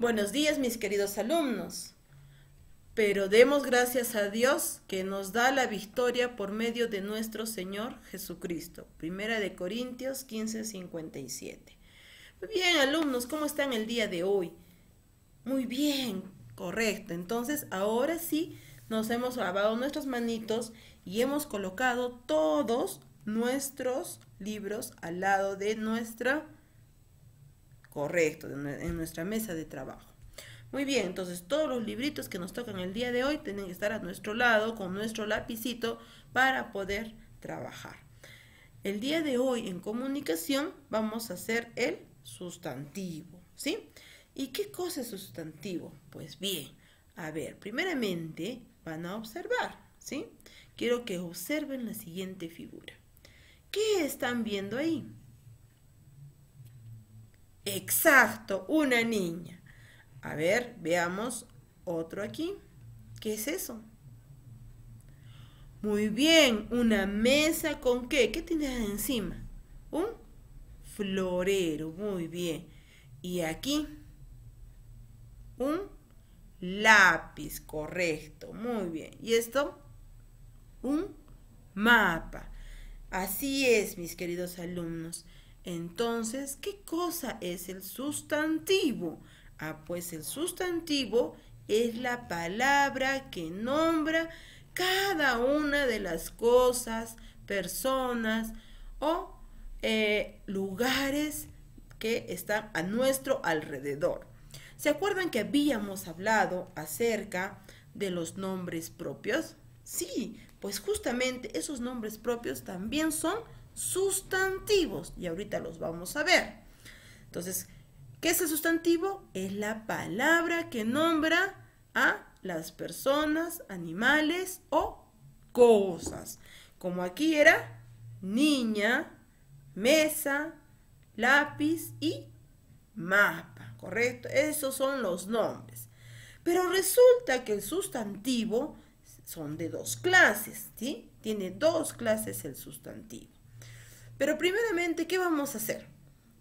Buenos días, mis queridos alumnos. Pero demos gracias a Dios que nos da la victoria por medio de nuestro Señor Jesucristo. Primera de Corintios 15, 57. Muy bien, alumnos, ¿cómo están el día de hoy? Muy bien, correcto. Entonces, ahora sí nos hemos lavado nuestras manitos y hemos colocado todos nuestros libros al lado de nuestra, correcto, en nuestra mesa de trabajo. Muy bien, entonces todos los libritos que nos tocan el día de hoy tienen que estar a nuestro lado con nuestro lapicito para poder trabajar. El día de hoy en comunicación vamos a hacer el sustantivo, ¿sí? ¿Y qué cosa es sustantivo? Pues bien, a ver, primeramente van a observar, ¿sí? Quiero que observen la siguiente figura. ¿Qué están viendo ahí? Exacto, una niña. A ver, veamos otro aquí. ¿Qué es eso? Muy bien, una mesa con qué? ¿Qué tiene encima? Un florero, muy bien. Y aquí, un lápiz, correcto, muy bien. ¿Y esto? Un mapa. Así es, mis queridos alumnos. Entonces, ¿qué cosa es el sustantivo? Ah, pues el sustantivo es la palabra que nombra cada una de las cosas, personas o eh, lugares que están a nuestro alrededor. ¿Se acuerdan que habíamos hablado acerca de los nombres propios? Sí, pues justamente esos nombres propios también son sustantivos y ahorita los vamos a ver. Entonces, ¿qué es el sustantivo? Es la palabra que nombra a las personas, animales o cosas. Como aquí era niña, mesa, lápiz y mapa, ¿correcto? Esos son los nombres. Pero resulta que el sustantivo son de dos clases, ¿sí? Tiene dos clases el sustantivo. Pero primeramente, ¿qué vamos a hacer?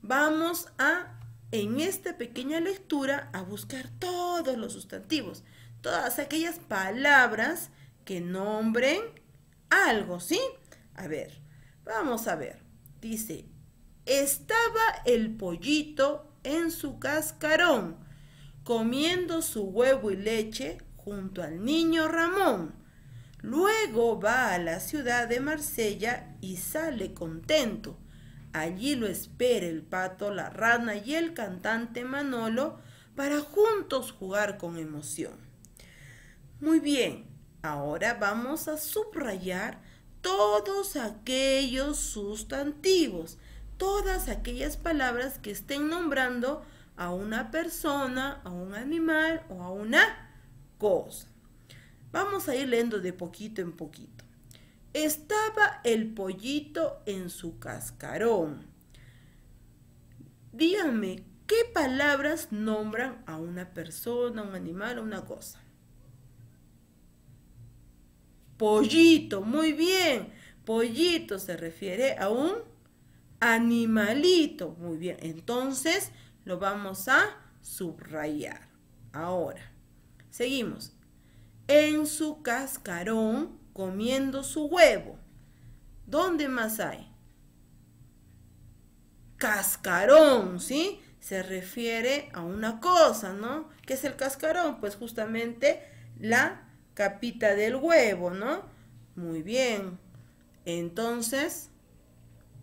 Vamos a, en esta pequeña lectura, a buscar todos los sustantivos, todas aquellas palabras que nombren algo, ¿sí? A ver, vamos a ver. Dice, estaba el pollito en su cascarón, comiendo su huevo y leche junto al niño Ramón. Luego va a la ciudad de Marsella y sale contento. Allí lo espera el pato, la rana y el cantante Manolo para juntos jugar con emoción. Muy bien, ahora vamos a subrayar todos aquellos sustantivos, todas aquellas palabras que estén nombrando a una persona, a un animal o a una cosa. Vamos a ir leyendo de poquito en poquito. Estaba el pollito en su cascarón. Díganme, ¿qué palabras nombran a una persona, un animal una cosa? Pollito, muy bien. Pollito se refiere a un animalito. Muy bien, entonces lo vamos a subrayar. Ahora. Seguimos. En su cascarón comiendo su huevo. ¿Dónde más hay? Cascarón, ¿sí? Se refiere a una cosa, ¿no? ¿Qué es el cascarón? Pues justamente la capita del huevo, ¿no? Muy bien. Entonces,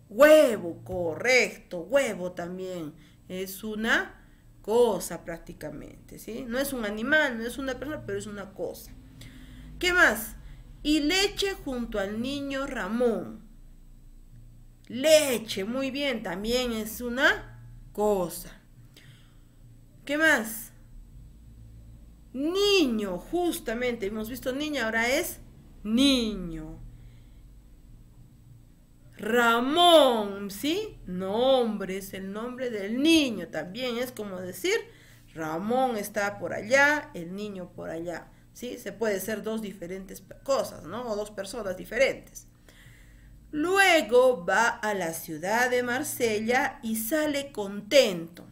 huevo, correcto, huevo también es una cosa prácticamente, ¿sí? No es un animal, no es una persona, pero es una cosa. ¿Qué más? Y leche junto al niño Ramón. Leche, muy bien, también es una cosa. ¿Qué más? Niño, justamente, hemos visto niña, ahora es niño. Ramón, ¿sí? Nombre, es el nombre del niño. También es como decir, Ramón está por allá, el niño por allá. ¿Sí? Se puede ser dos diferentes cosas, ¿no? O dos personas diferentes. Luego va a la ciudad de Marsella y sale contento.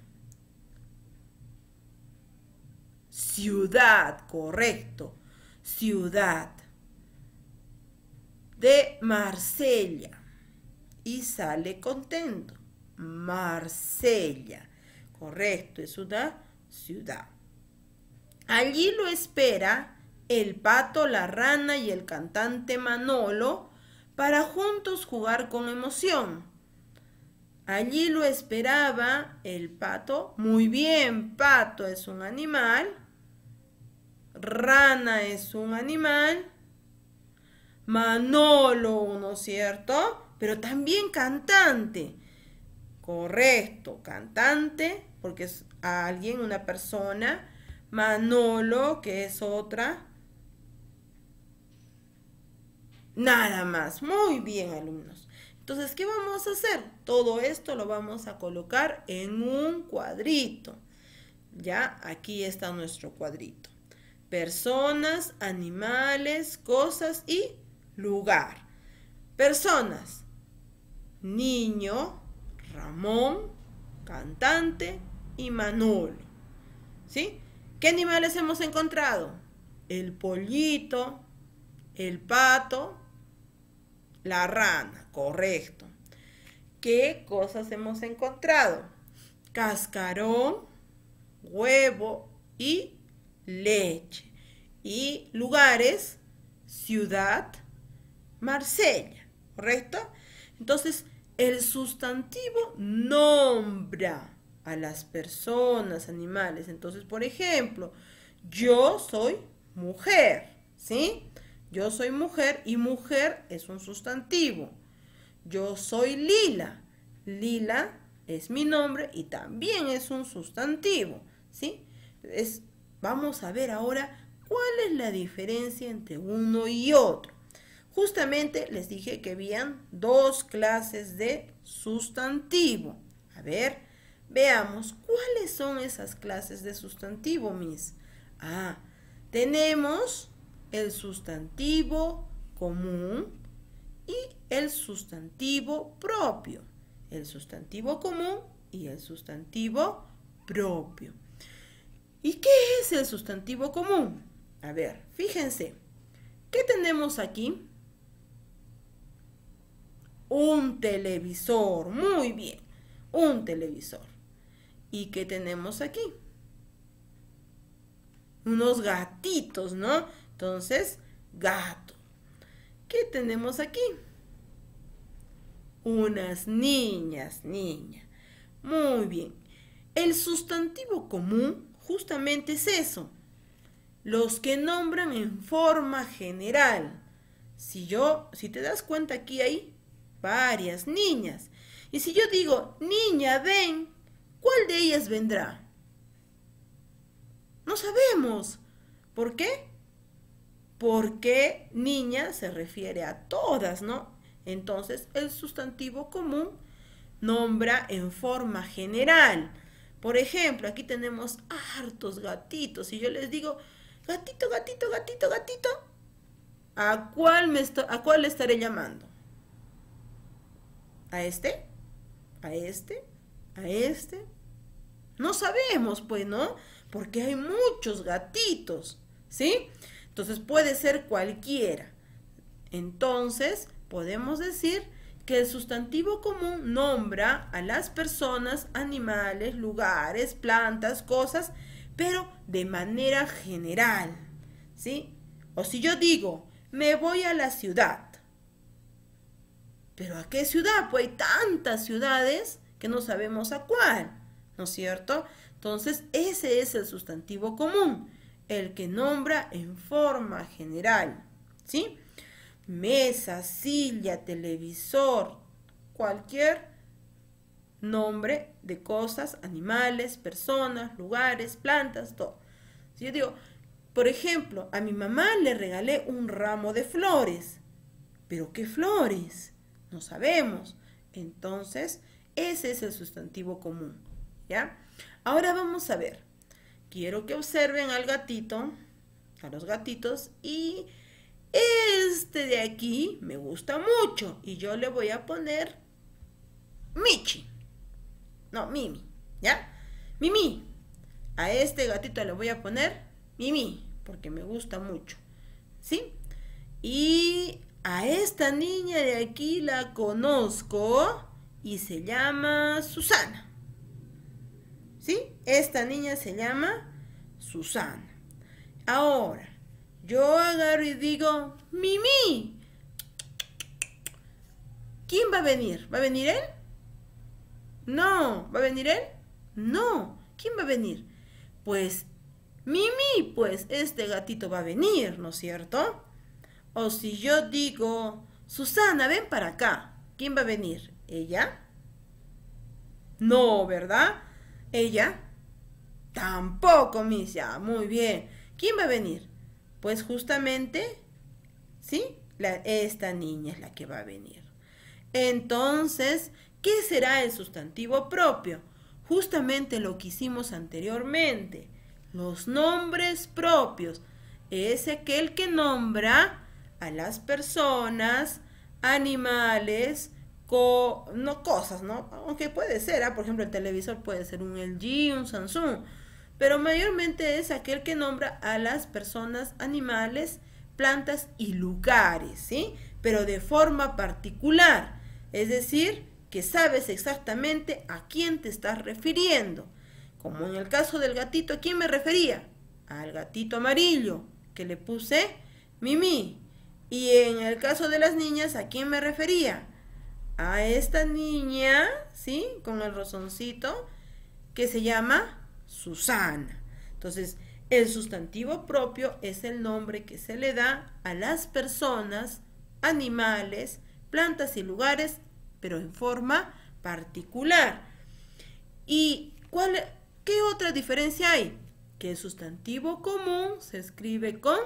ciudad, correcto, ciudad. De Marsella. Y sale contento. Marsella. Correcto, es una ciudad. Allí lo espera el pato, la rana y el cantante Manolo para juntos jugar con emoción. Allí lo esperaba el pato. Muy bien, pato es un animal. Rana es un animal. Manolo, ¿no es cierto? Pero también cantante. Correcto, cantante, porque es alguien, una persona. Manolo, que es otra. Nada más. Muy bien, alumnos. Entonces, ¿qué vamos a hacer? Todo esto lo vamos a colocar en un cuadrito. Ya, aquí está nuestro cuadrito. Personas, animales, cosas y lugar. Personas. Niño, Ramón, cantante y Manolo. ¿Sí? ¿Qué animales hemos encontrado? El pollito, el pato, la rana, correcto. ¿Qué cosas hemos encontrado? Cascarón, huevo y leche. Y lugares, ciudad, Marsella, ¿correcto? Entonces, el sustantivo nombra a las personas, animales. Entonces, por ejemplo, yo soy mujer, ¿sí? Yo soy mujer y mujer es un sustantivo. Yo soy Lila. Lila es mi nombre y también es un sustantivo, ¿sí? Es, vamos a ver ahora cuál es la diferencia entre uno y otro. Justamente les dije que habían dos clases de sustantivo. A ver, veamos cuáles son esas clases de sustantivo, mis. Ah, tenemos el sustantivo común y el sustantivo propio. El sustantivo común y el sustantivo propio. ¿Y qué es el sustantivo común? A ver, fíjense. ¿Qué tenemos aquí? Un televisor. Muy bien. Un televisor. ¿Y qué tenemos aquí? Unos gatitos, ¿no? Entonces, gato. ¿Qué tenemos aquí? Unas niñas, niña. Muy bien. El sustantivo común justamente es eso. Los que nombran en forma general. Si yo, si te das cuenta aquí hay varias niñas. Y si yo digo, niña, ven, ¿cuál de ellas vendrá? No sabemos. ¿Por qué? porque niña se refiere a todas, ¿no? Entonces el sustantivo común nombra en forma general. Por ejemplo, aquí tenemos hartos gatitos y yo les digo, gatito, gatito, gatito, gatito, ¿a cuál, me ¿a cuál le estaré llamando? ¿A este? ¿A este? ¿A este? No sabemos, pues, ¿no? Porque hay muchos gatitos, ¿sí? Entonces puede ser cualquiera. Entonces podemos decir que el sustantivo común nombra a las personas, animales, lugares, plantas, cosas, pero de manera general. ¿Sí? O si yo digo, me voy a la ciudad. ¿Pero a qué ciudad? Pues hay tantas ciudades que no sabemos a cuál, ¿no es cierto? Entonces, ese es el sustantivo común el que nombra en forma general, ¿sí? Mesa, silla, televisor, cualquier nombre de cosas, animales, personas, lugares, plantas, todo. Si yo digo, por ejemplo, a mi mamá le regalé un ramo de flores, pero ¿qué flores? No sabemos. Entonces, ese es el sustantivo común, ¿ya? Ahora vamos a ver quiero que observen al gatito, a los gatitos, y este de aquí me gusta mucho y yo le voy a poner Michi. No, Mimi, ¿ya? Mimi. A este gatito le voy a poner Mimi, porque me gusta mucho. ¿Sí? Y a esta niña de aquí la conozco y se llama Susana. ¿Sí? Esta niña se llama Susana. Ahora, yo agarro y digo, Mimi. ¿Quién va a venir? ¿Va a venir él? No. ¿Va a venir él? No. ¿Quién va a venir? Pues Mimi, pues este gatito va a venir, ¿no es cierto? O si yo digo, Susana, ven para acá. ¿Quién va a venir? ¿Ella? No, ¿verdad? ¿Ella? Tampoco, misia. Muy bien. ¿Quién va a venir? Pues justamente, ¿sí? esta niña es la que va a venir. Entonces, ¿qué será el sustantivo propio? Justamente lo que hicimos anteriormente. Los nombres propios. Es aquel que nombra a las personas, animales, no cosas, ¿no? Aunque puede ser, ¿ah? por ejemplo, el televisor puede ser un LG, un Samsung, pero mayormente es aquel que nombra a las personas, animales, plantas y lugares, ¿sí? Pero de forma particular, es decir, que sabes exactamente a quién te estás refiriendo. Como en el caso del gatito, ¿a quién me refería? Al gatito amarillo, que le puse Mimi. Y en el caso de las niñas, ¿a quién me refería? A esta niña, ¿sí? Con el rosoncito, que se llama Susana. Entonces, el sustantivo propio es el nombre que se le da a las personas, animales, plantas y lugares, pero en forma particular. ¿Y cuál, qué otra diferencia hay? Que el sustantivo común se escribe con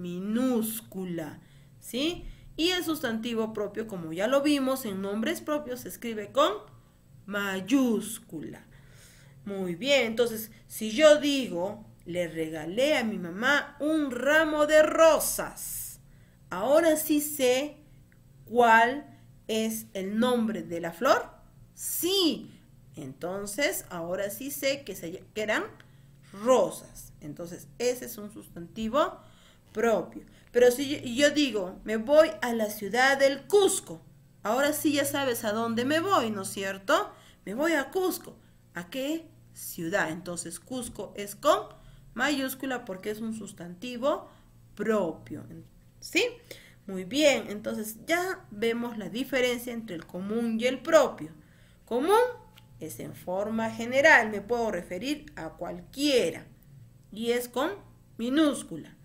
minúscula, ¿sí? Y el sustantivo propio, como ya lo vimos en nombres propios, se escribe con mayúscula. Muy bien, entonces, si yo digo, le regalé a mi mamá un ramo de rosas, ahora sí sé cuál es el nombre de la flor. Sí, entonces ahora sí sé que, se, eran rosas. Entonces, ese es un sustantivo propio. Pero si yo, digo, me voy a la ciudad del Cusco, ahora sí ya sabes a dónde me voy, ¿no es cierto? Me voy a Cusco. ¿A qué ciudad? Entonces, Cusco es con mayúscula porque es un sustantivo propio. ¿Sí? Muy bien, entonces ya vemos la diferencia entre el común y el propio. Común es en forma general, me puedo referir a cualquiera y es con minúscula.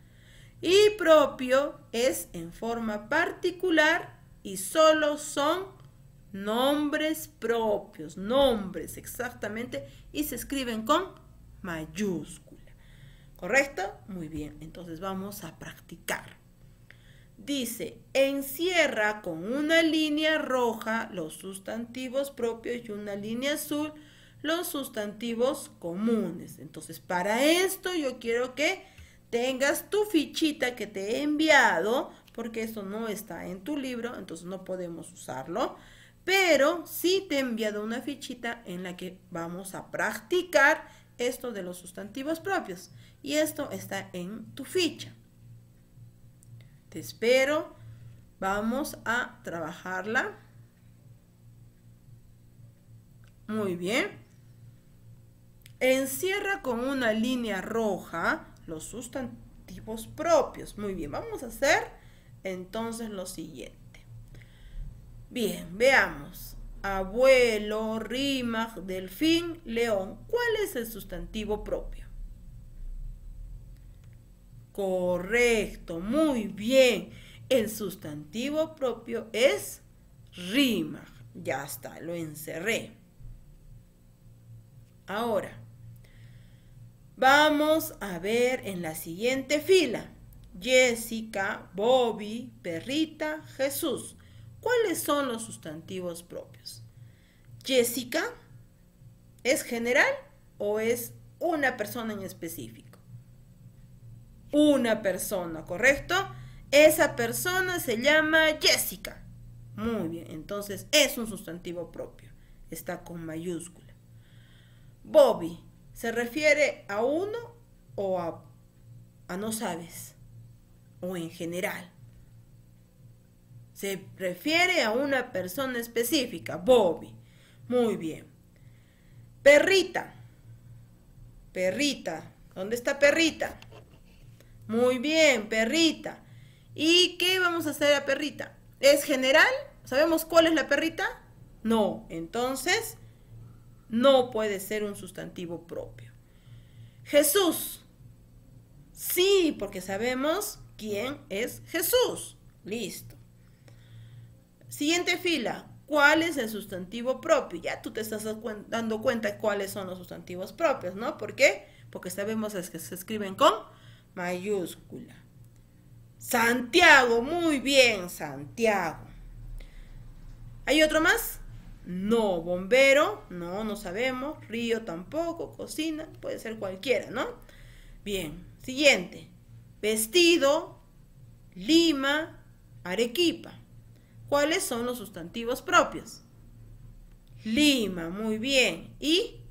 Y propio es en forma particular y solo son nombres propios, nombres exactamente, y se escriben con mayúscula. ¿Correcto? Muy bien, entonces vamos a practicar. Dice, encierra con una línea roja los sustantivos propios y una línea azul los sustantivos comunes. Entonces, para esto yo quiero que tengas tu fichita que te he enviado, porque esto no está en tu libro, entonces no podemos usarlo, pero sí te he enviado una fichita en la que vamos a practicar esto de los sustantivos propios. Y esto está en tu ficha. Te espero. Vamos a trabajarla. Muy bien. Encierra con una línea roja los sustantivos propios. Muy bien, vamos a hacer entonces lo siguiente. Bien, veamos. Abuelo, rima, delfín, león. ¿Cuál es el sustantivo propio? Correcto, muy bien. El sustantivo propio es rima. Ya está, lo encerré. Ahora, Vamos a ver en la siguiente fila. Jessica, Bobby, Perrita, Jesús. ¿Cuáles son los sustantivos propios? Jessica, ¿es general o es una persona en específico? Una persona, ¿correcto? Esa persona se llama Jessica. Muy bien, entonces es un sustantivo propio. Está con mayúscula. Bobby, ¿Se refiere a uno o a a no sabes o en general. Se refiere a una persona específica, Bobby. Muy bien. Perrita. Perrita. ¿Dónde está perrita? Muy bien, perrita. ¿Y qué vamos a hacer a perrita? ¿Es general? ¿Sabemos cuál es la perrita? No. Entonces, no puede ser un sustantivo propio. Jesús. Sí, porque sabemos quién es Jesús. Listo. Siguiente fila. ¿Cuál es el sustantivo propio? Ya tú te estás dando cuenta cuáles son los sustantivos propios, ¿no? ¿Por qué? Porque sabemos que se escriben con mayúscula. Santiago, muy bien, Santiago. ¿Hay otro más? No, bombero, no, no sabemos. Río tampoco, cocina, puede ser cualquiera, ¿no? Bien, siguiente. Vestido, lima, arequipa. ¿Cuáles son los sustantivos propios? Lima, muy bien. Y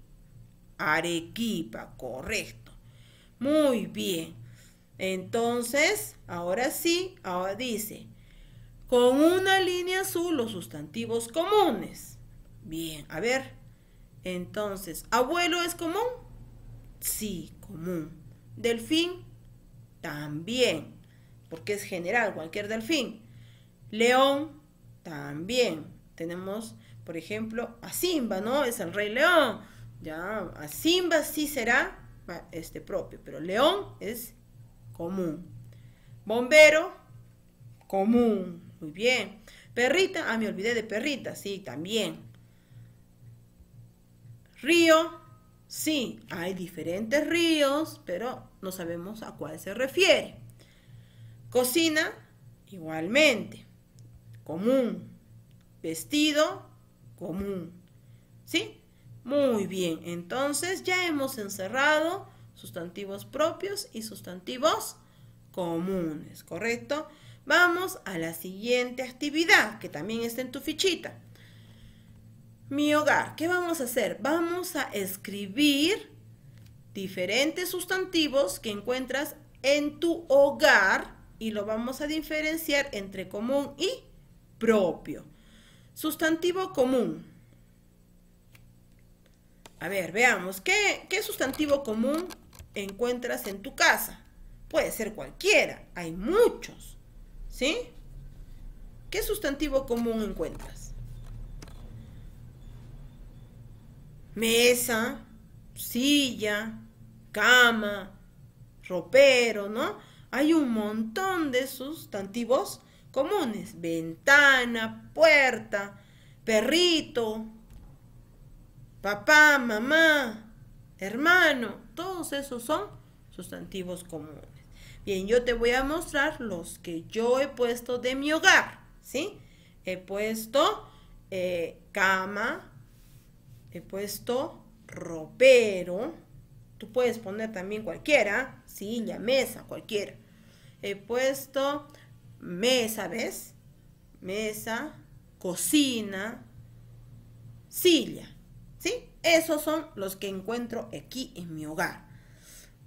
arequipa, correcto. Muy bien. Entonces, ahora sí, ahora dice, con una línea azul los sustantivos comunes. Bien, a ver. Entonces, ¿abuelo es común? Sí, común. Delfín, también, porque es general, cualquier delfín. León, también. Tenemos, por ejemplo, a Simba, ¿no? Es el rey león. Ya, a Simba sí será este propio, pero león es común. Bombero, común. Muy bien. Perrita, ah, me olvidé de perrita, sí, también. Río, sí, hay diferentes ríos, pero no sabemos a cuál se refiere. Cocina, igualmente. Común. Vestido, común. ¿Sí? Muy bien, entonces ya hemos encerrado sustantivos propios y sustantivos comunes, ¿correcto? Vamos a la siguiente actividad que también está en tu fichita. Mi hogar, ¿qué vamos a hacer? Vamos a escribir diferentes sustantivos que encuentras en tu hogar y lo vamos a diferenciar entre común y propio. Sustantivo común. A ver, veamos, ¿qué, ¿qué, sustantivo común encuentras en tu casa? Puede ser cualquiera, hay muchos, ¿sí? ¿Qué sustantivo común encuentras? Mesa, silla, cama, ropero, ¿no? Hay un montón de sustantivos comunes. Ventana, puerta, perrito, papá, mamá, hermano, todos esos son sustantivos comunes. Bien, yo te voy a mostrar los que yo he puesto de mi hogar, ¿sí? He puesto eh, cama, he puesto ropero, tú puedes poner también cualquiera, silla, mesa, cualquiera. He puesto mesa, ¿ves? Mesa, cocina, silla. ¿Sí? Esos son los que encuentro aquí en mi hogar.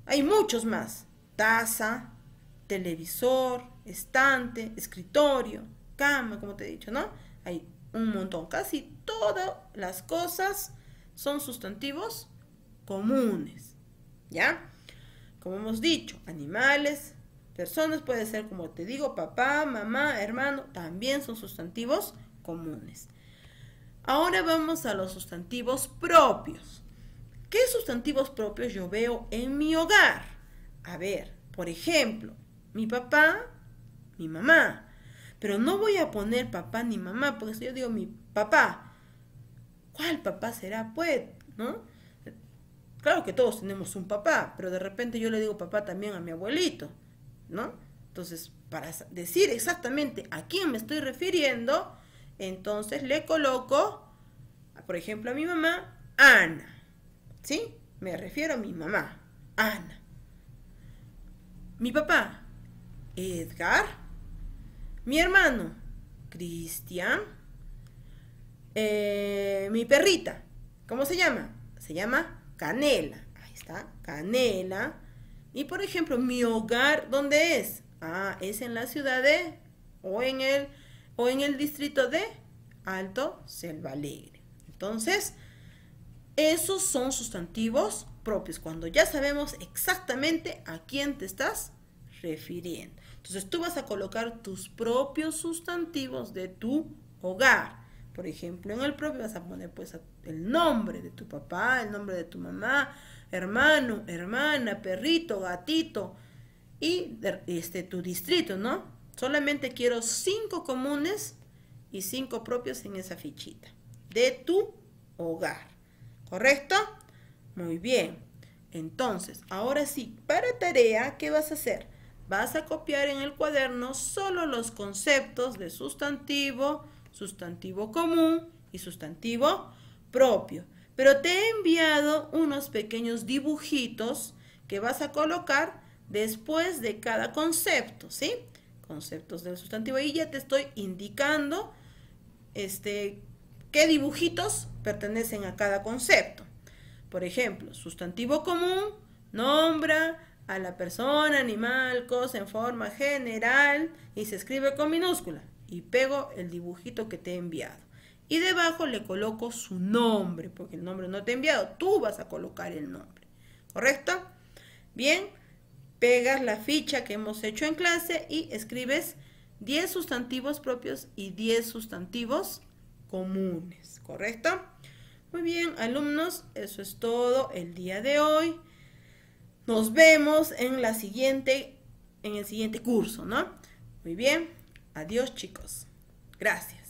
Hay muchos más. Taza, televisor, estante, escritorio, cama, como te he dicho, ¿no? Hay un montón. Casi todas las cosas son sustantivos comunes. ¿Ya? Como hemos dicho, animales, personas, puede ser como te digo, papá, mamá, hermano, también son sustantivos comunes. Ahora vamos a los sustantivos propios. ¿Qué sustantivos propios yo veo en mi hogar? A ver, por ejemplo, mi papá, mi mamá. Pero no voy a poner papá ni mamá, porque si yo digo mi papá, ¿cuál papá será? Pues, ¿no? Claro que todos tenemos un papá, pero de repente yo le digo papá también a mi abuelito, ¿no? Entonces, para decir exactamente a quién me estoy refiriendo, entonces le coloco, por ejemplo, a mi mamá, Ana. ¿Sí? Me refiero a mi mamá, Ana. Mi papá, Edgar. Mi hermano, Cristian. Eh, mi perrita, ¿cómo se llama? Se llama Canela. Ahí está, Canela. Y por ejemplo, mi hogar, ¿dónde es? Ah, es en la ciudad de o en el o en el distrito de Alto Selva Alegre. Entonces, esos son sustantivos propios, cuando ya sabemos exactamente a quién te estás refiriendo. Entonces tú vas a colocar tus propios sustantivos de tu hogar. Por ejemplo, en el propio vas a poner pues el nombre de tu papá, el nombre de tu mamá, hermano, hermana, perrito, gatito y este tu distrito, ¿no? Solamente quiero cinco comunes y cinco propios en esa fichita de tu hogar. ¿Correcto? Muy bien. Entonces, ahora sí, para tarea, ¿qué vas a hacer? Vas a copiar en el cuaderno solo los conceptos de sustantivo, sustantivo común y sustantivo propio. Pero te he enviado unos pequeños dibujitos que vas a colocar después de cada concepto, ¿sí? Conceptos del sustantivo. Y ya te estoy indicando este, qué dibujitos pertenecen a cada concepto. Por ejemplo, sustantivo común nombra a la persona, animal, cosa en forma general y se escribe con minúscula. Y pego el dibujito que te he enviado. Y debajo le coloco su nombre, porque el nombre no te he enviado. Tú vas a colocar el nombre. ¿Correcto? Bien, pegas la ficha que hemos hecho en clase y escribes 10 sustantivos propios y 10 sustantivos comunes. ¿Correcto? Muy bien, alumnos, eso es todo el día de hoy. Nos vemos en la siguiente, en el siguiente curso, ¿no? Muy bien, adiós chicos. Gracias.